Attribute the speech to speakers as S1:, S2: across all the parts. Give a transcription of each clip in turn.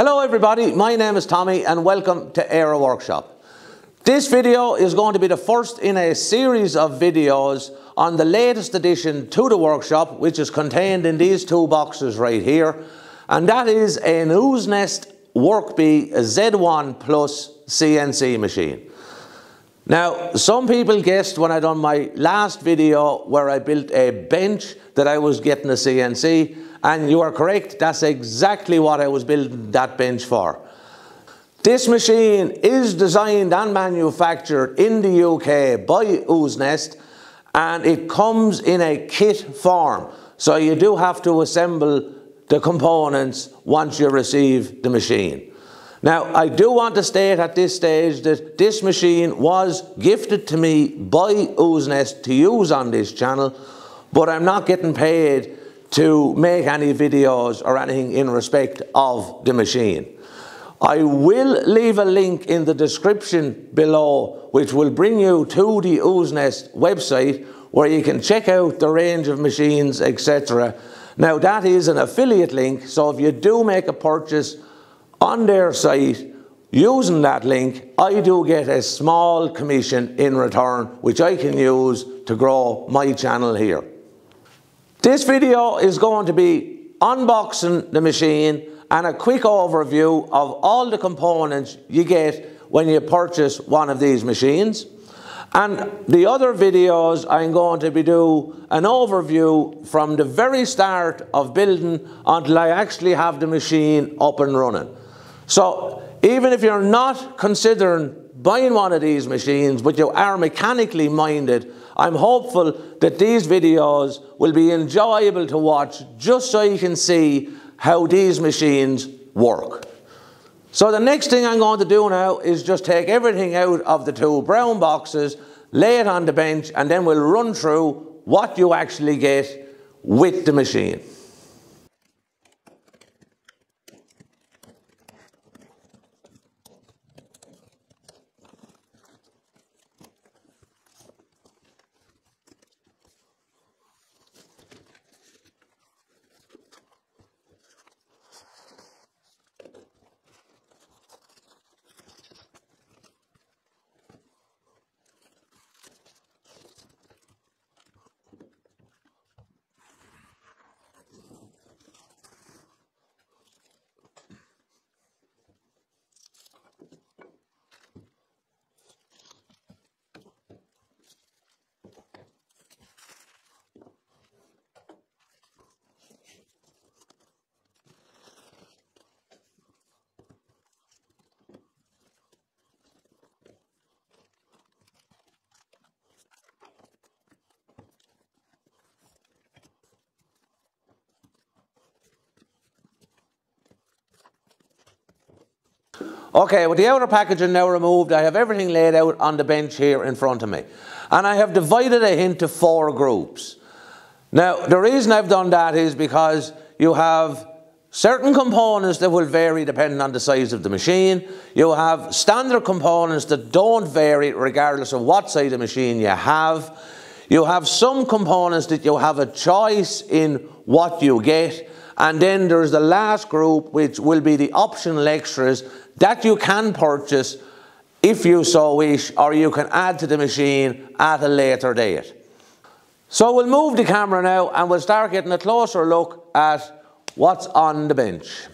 S1: Hello everybody, my name is Tommy and welcome to Éire Workshop. This video is going to be the first in a series of videos on the latest addition to the workshop which is contained in these two boxes right here and that is an Ooznest Workbee Z1 Plus CNC machine. Now, some people guessed when I done my last video where I built a bench that I was getting a CNC and you are correct, that's exactly what I was building that bench for. This machine is designed and manufactured in the UK by Ooznest and it comes in a kit form. So you do have to assemble the components once you receive the machine. Now, I do want to state at this stage that this machine was gifted to me by Ooznest to use on this channel, but I'm not getting paid to make any videos or anything in respect of the machine. I will leave a link in the description below which will bring you to the Ooznest website where you can check out the range of machines etc. Now that is an affiliate link so if you do make a purchase on their site using that link I do get a small commission in return which I can use to grow my channel here. This video is going to be unboxing the machine and a quick overview of all the components you get when you purchase one of these machines. And the other videos I'm going to be do an overview from the very start of building until I actually have the machine up and running. So even if you're not considering buying one of these machines but you are mechanically minded I'm hopeful that these videos will be enjoyable to watch just so you can see how these machines work. So the next thing I'm going to do now is just take everything out of the two brown boxes, lay it on the bench and then we'll run through what you actually get with the machine. Okay, with the outer packaging now removed, I have everything laid out on the bench here in front of me. And I have divided it into four groups. Now, the reason I've done that is because you have certain components that will vary depending on the size of the machine. You have standard components that don't vary regardless of what size of machine you have. You have some components that you have a choice in what you get. And then there's the last group, which will be the optional extras that you can purchase if you so wish or you can add to the machine at a later date. So we'll move the camera now and we'll start getting a closer look at what's on the bench.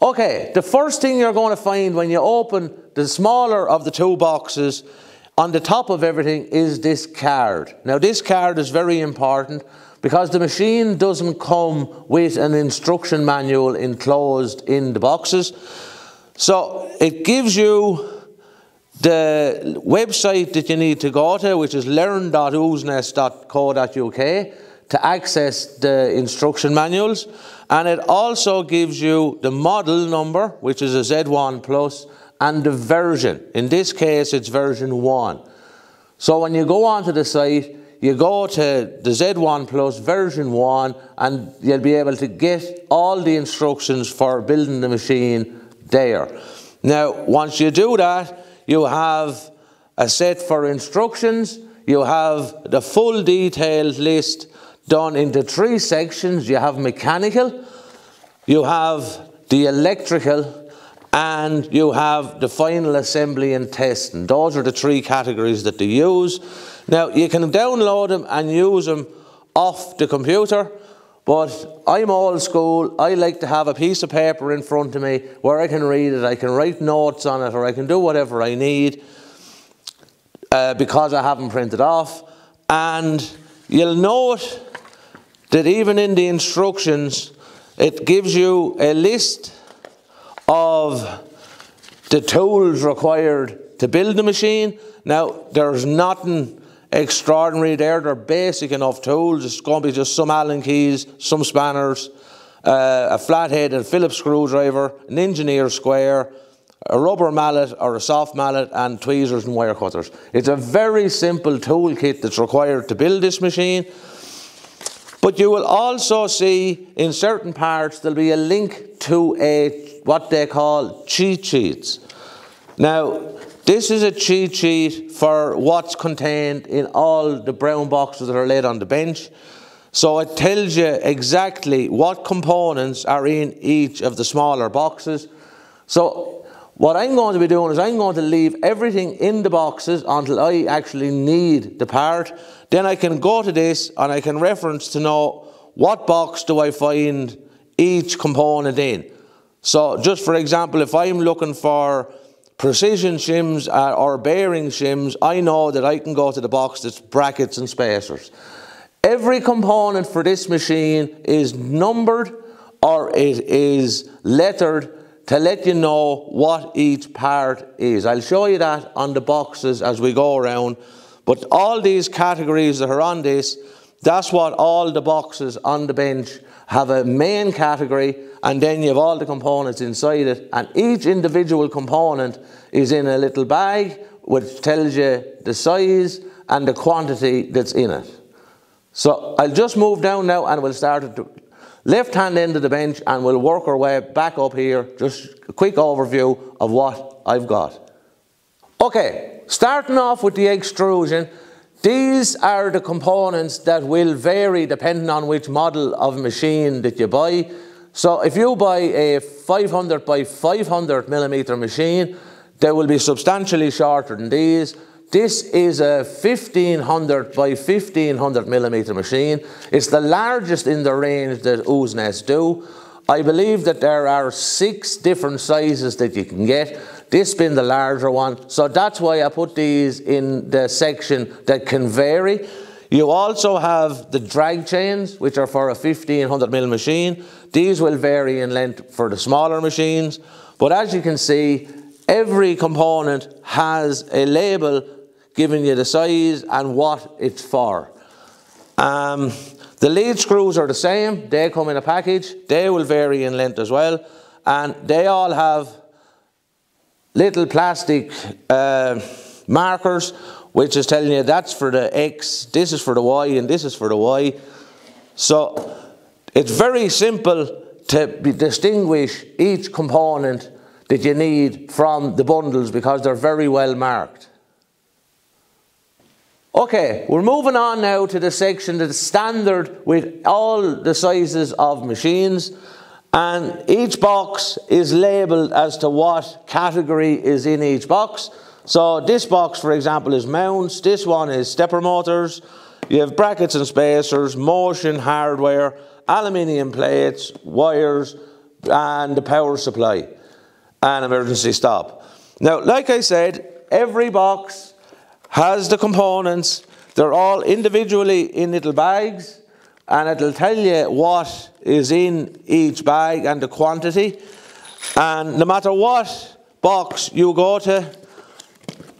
S1: Okay, the first thing you're going to find when you open the smaller of the two boxes on the top of everything is this card. Now this card is very important because the machine doesn't come with an instruction manual enclosed in the boxes. So it gives you the website that you need to go to, which is learn.ooznest.co.uk to access the instruction manuals. And it also gives you the model number, which is a Z1 Plus, and the version. In this case, it's version 1. So when you go onto the site, you go to the Z1 Plus version 1 and you'll be able to get all the instructions for building the machine there. Now, once you do that, you have a set for instructions. You have the full detailed list done into three sections. You have mechanical, you have the electrical, and you have the final assembly and testing. Those are the three categories that they use. Now, you can download them and use them off the computer, but I'm old school. I like to have a piece of paper in front of me where I can read it, I can write notes on it, or I can do whatever I need uh, because I haven't printed off. And you'll note that even in the instructions, it gives you a list of the tools required to build the machine. Now, there's nothing extraordinary there. They're basic enough tools. It's going to be just some Allen keys, some spanners, uh, a flathead and Phillips screwdriver, an engineer square, a rubber mallet or a soft mallet, and tweezers and wire cutters. It's a very simple toolkit that's required to build this machine. But you will also see in certain parts there'll be a link to a what they call cheat sheets. Now, this is a cheat sheet for what's contained in all the brown boxes that are laid on the bench. So it tells you exactly what components are in each of the smaller boxes. So what I'm going to be doing is I'm going to leave everything in the boxes until I actually need the part. Then I can go to this and I can reference to know what box do I find each component in. So just for example, if I'm looking for precision shims or bearing shims, I know that I can go to the box that's brackets and spacers. Every component for this machine is numbered or it is lettered to let you know what each part is. I'll show you that on the boxes as we go around. But all these categories that are on this, that's what all the boxes on the bench have a main category and then you have all the components inside it and each individual component is in a little bag which tells you the size and the quantity that's in it. So I'll just move down now and we'll start at the left hand end of the bench and we'll work our way back up here. Just a quick overview of what I've got. Okay, starting off with the extrusion, these are the components that will vary depending on which model of machine that you buy. So if you buy a 500 by 500 millimeter machine, they will be substantially shorter than these. This is a 1500 by 1500 millimeter machine. It's the largest in the range that Ooznest do. I believe that there are six different sizes that you can get. This being the larger one. So that's why I put these in the section that can vary. You also have the drag chains, which are for a 1500 mm machine. These will vary in length for the smaller machines. But as you can see, every component has a label giving you the size and what it's for. Um, the lead screws are the same. They come in a package. They will vary in length as well. And they all have little plastic uh, markers which is telling you that's for the X, this is for the Y, and this is for the Y. So it's very simple to distinguish each component that you need from the bundles because they're very well marked. Okay, we're moving on now to the section that is standard with all the sizes of machines and each box is labelled as to what category is in each box. So this box, for example, is mounts. This one is stepper motors. You have brackets and spacers, motion hardware, aluminium plates, wires, and the power supply, and emergency stop. Now, like I said, every box has the components. They're all individually in little bags, and it'll tell you what is in each bag and the quantity. And no matter what box you go to,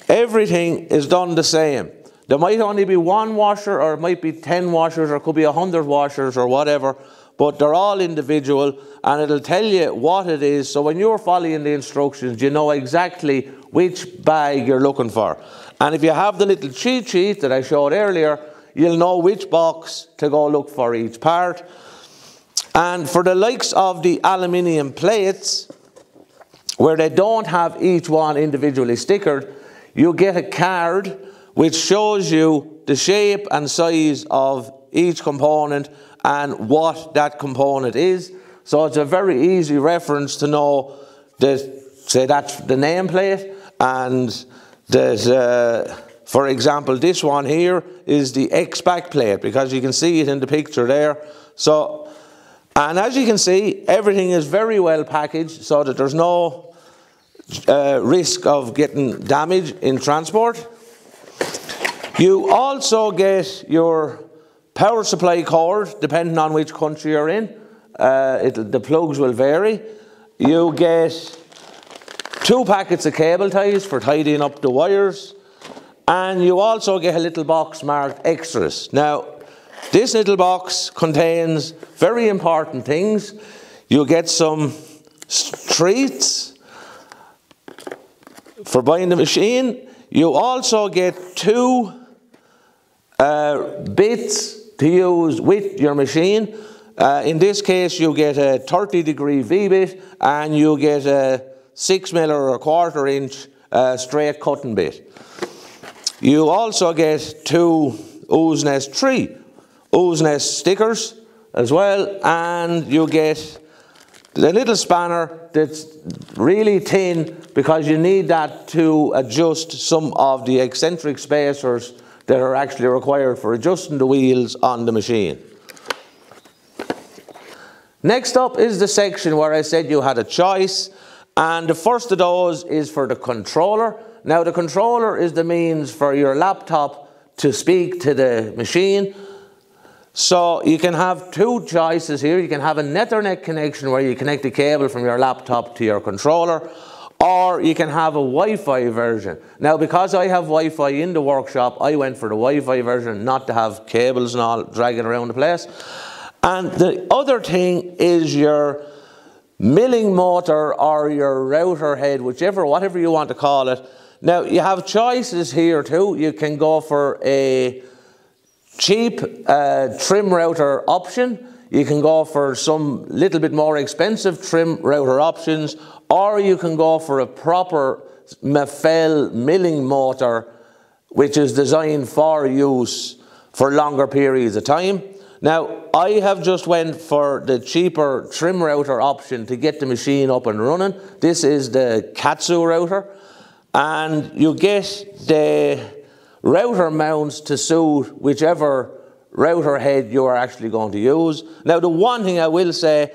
S1: everything is done the same. There might only be one washer, or it might be 10 washers, or it could be 100 washers, or whatever, but they're all individual, and it'll tell you what it is. So when you're following the instructions, you know exactly which bag you're looking for. And if you have the little cheat sheet that I showed earlier, you'll know which box to go look for each part. And for the likes of the aluminium plates, where they don't have each one individually stickered, you get a card which shows you the shape and size of each component and what that component is. So it's a very easy reference to know that, say that's the nameplate and that, uh, for example, this one here is the X back plate because you can see it in the picture there. So, and as you can see, everything is very well packaged so that there's no uh, risk of getting damage in transport. You also get your power supply cord, depending on which country you're in. Uh, the plugs will vary. You get two packets of cable ties for tidying up the wires. And you also get a little box marked extras. Now, this little box contains very important things. You get some treats for buying the machine. You also get two uh, bits to use with your machine. Uh, in this case, you get a 30 degree V bit and you get a 6 mil or a quarter inch uh, straight cutting bit. You also get two Ooznest 3 Ooznest stickers as well, and you get the little spanner that's really thin because you need that to adjust some of the eccentric spacers that are actually required for adjusting the wheels on the machine. Next up is the section where I said you had a choice and the first of those is for the controller. Now the controller is the means for your laptop to speak to the machine so you can have two choices here. You can have a Ethernet connection where you connect the cable from your laptop to your controller or you can have a Wi-Fi version. Now, because I have Wi-Fi in the workshop, I went for the Wi-Fi version, not to have cables and all dragging around the place. And the other thing is your milling motor or your router head, whichever, whatever you want to call it. Now, you have choices here too. You can go for a cheap uh, trim router option. You can go for some little bit more expensive trim router options, or you can go for a proper Mafell milling motor, which is designed for use for longer periods of time. Now, I have just went for the cheaper trim router option to get the machine up and running. This is the Katsu router, and you get the router mounts to suit whichever router head you are actually going to use. Now, the one thing I will say,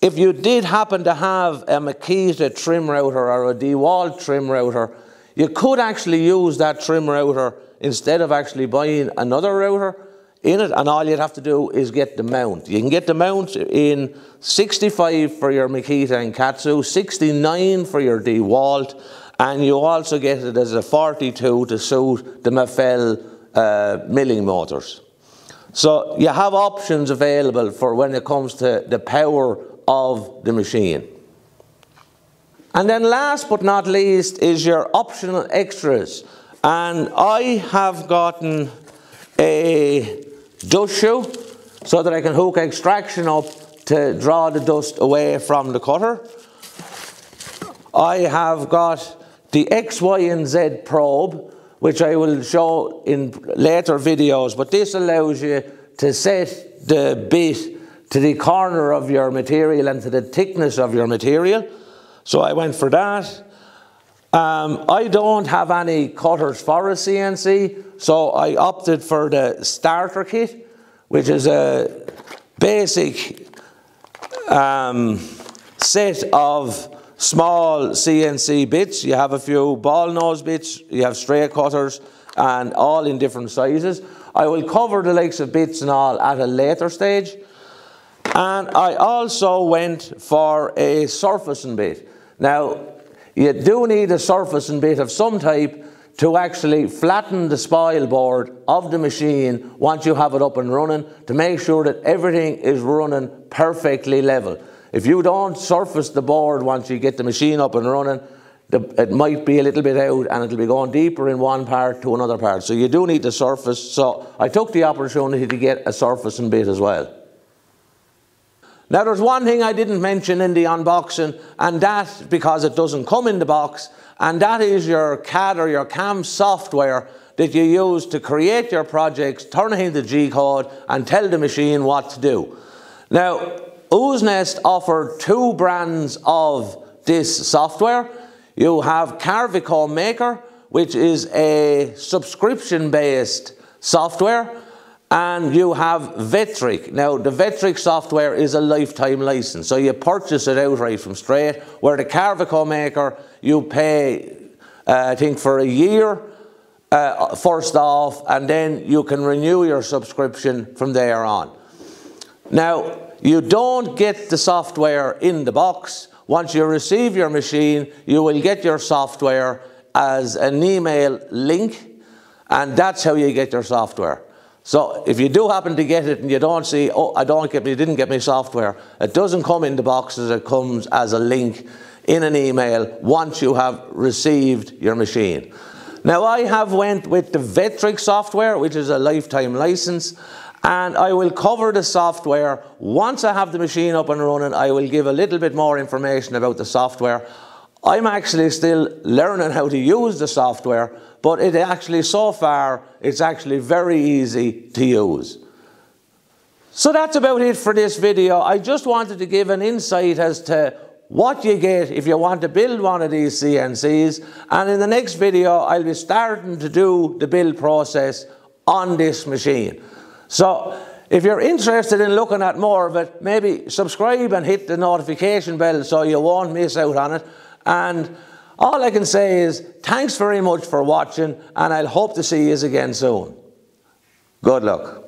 S1: if you did happen to have a Makita trim router or a DeWalt trim router, you could actually use that trim router instead of actually buying another router in it, and all you'd have to do is get the mount. You can get the mount in 65 for your Makita and Katsu, 69 for your DeWalt, and you also get it as a 42 to suit the Mafell uh, milling motors. So you have options available for when it comes to the power of the machine. And then last but not least is your optional extras. And I have gotten a dust shoe so that I can hook extraction up to draw the dust away from the cutter. I have got the X, Y and Z probe which I will show in later videos, but this allows you to set the bit to the corner of your material and to the thickness of your material. So I went for that. Um, I don't have any cutters for a CNC, so I opted for the starter kit, which is a basic um, set of small CNC bits. You have a few ball nose bits, you have straight cutters, and all in different sizes. I will cover the likes of bits and all at a later stage. And I also went for a surfacing bit. Now, you do need a surfacing bit of some type to actually flatten the spoil board of the machine once you have it up and running to make sure that everything is running perfectly level. If you don't surface the board once you get the machine up and running, the, it might be a little bit out and it'll be going deeper in one part to another part. So you do need to surface. So I took the opportunity to get a surfacing bit as well. Now there's one thing I didn't mention in the unboxing and that because it doesn't come in the box and that is your CAD or your CAM software that you use to create your projects, turn it into G-code and tell the machine what to do. Now Ooznest offer two brands of this software. You have Carveco Maker, which is a subscription-based software, and you have Vectric. Now, the Vectric software is a lifetime license, so you purchase it outright from straight, where the Carveco Maker, you pay, uh, I think, for a year, uh, first off, and then you can renew your subscription from there on. Now, you don't get the software in the box. Once you receive your machine, you will get your software as an email link, and that's how you get your software. So if you do happen to get it and you don't see, oh, I don't get, you didn't get my software, it doesn't come in the boxes, it comes as a link in an email once you have received your machine. Now I have went with the Vectric software, which is a lifetime license, and I will cover the software. Once I have the machine up and running, I will give a little bit more information about the software. I'm actually still learning how to use the software, but it actually, so far, it's actually very easy to use. So that's about it for this video. I just wanted to give an insight as to what you get if you want to build one of these CNCs. And in the next video, I'll be starting to do the build process on this machine. So if you're interested in looking at more of it, maybe subscribe and hit the notification bell so you won't miss out on it. And all I can say is thanks very much for watching and I'll hope to see you again soon. Good luck.